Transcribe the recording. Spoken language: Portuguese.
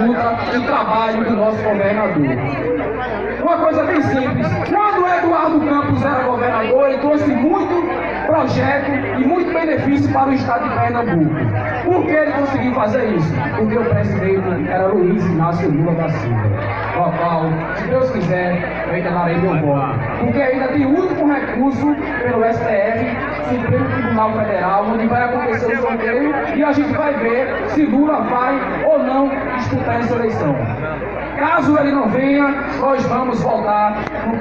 luta e trabalho do nosso governador. Uma coisa bem simples. Quando o Eduardo Campos era governador, ele trouxe muito projeto e muito benefício para o estado de Pernambuco. Por que ele conseguiu fazer isso? Porque o presidente era Luiz Inácio Lula da Silva. Ao qual, se Deus quiser, eu ainda meu voto. Porque ainda tem último recurso pelo STF, Supremo Tribunal Federal, onde vai acontecer o sorteio e a gente vai ver se Lula vai ou não disputar essa eleição. Caso ele não venha, nós vamos voltar no